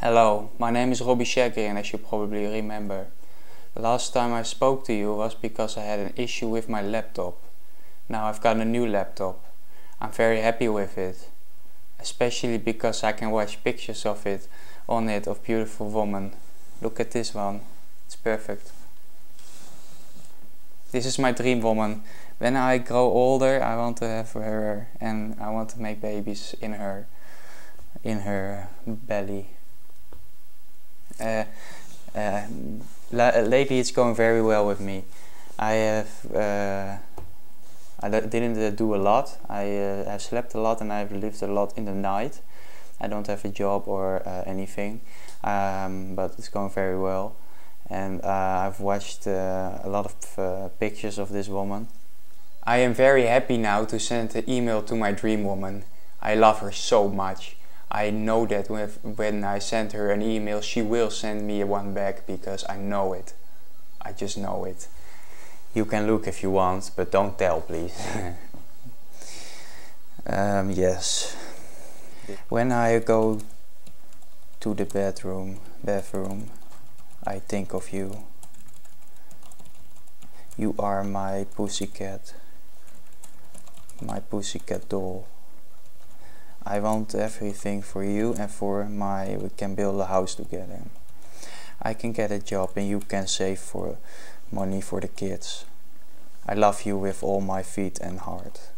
Hello, my name is Robbie Chagrin, and as you probably remember. The last time I spoke to you was because I had an issue with my laptop. Now I've got a new laptop. I'm very happy with it. Especially because I can watch pictures of it on it of beautiful women. Look at this one. It's perfect. This is my dream woman. When I grow older I want to have her and I want to make babies in her in her belly. Uh, uh, lately it's going very well with me. I have uh, I didn't do a lot. I have slept a lot and I've lived a lot in the night. I don't have a job or anything, um, but it's going very well. And I've watched a lot of pictures of this woman. I am very happy now to send an email to my dream woman. I love her so much. I know that when I send her an email, she will send me one back because I know it. I just know it. You can look if you want, but don't tell, please. um, yes. When I go to the bedroom, bathroom, I think of you. You are my pussycat, my pussycat doll. I want everything for you and for my we can build a house together. I can get a job and you can save for money for the kids. I love you with all my feet and heart.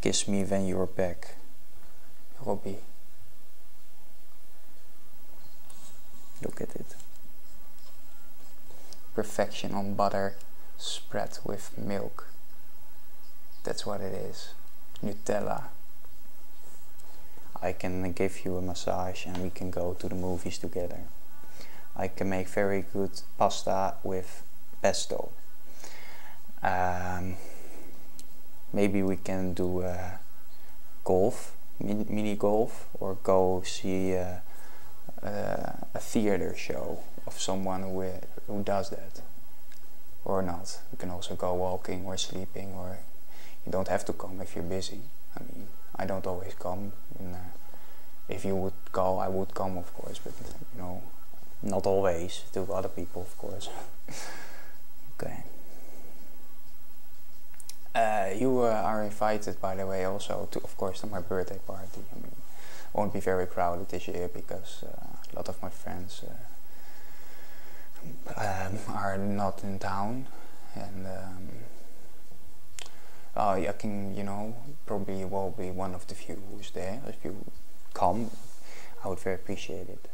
Kiss me when you're back. Robbie. Look at it. Perfection on butter spread with milk. That's what it is. Nutella. I can give you a massage and we can go to the movies together. I can make very good pasta with pesto. Um, maybe we can do uh, golf, mini, mini, golf, or go see a theater show of someone who, who does that. Or not. We can also go walking or sleeping, or you don't have to come if you're busy. I mean, I don't always come. And, uh, if you would call, I would come, of course, but you know, not always. To other people, of course. okay. Uh, you uh, are invited, by the way, also to, of course, to my birthday party. I mean, won't be very crowded this year because uh, a lot of my friends uh, um, are not in town, and um, uh, I can, you know, probably will be one of the few who's there. If you come, I would very appreciate it.